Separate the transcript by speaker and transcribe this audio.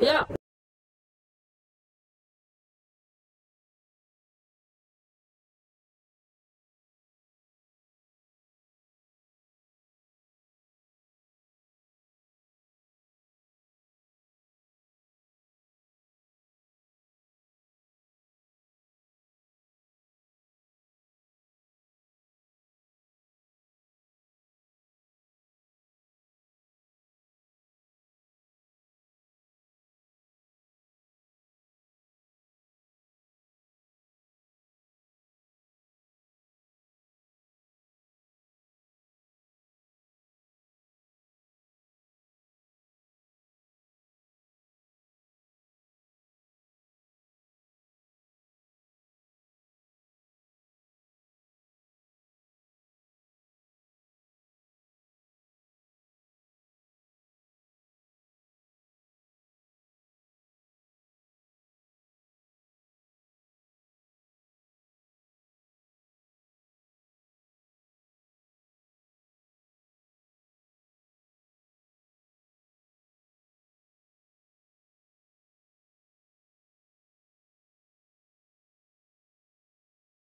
Speaker 1: いや。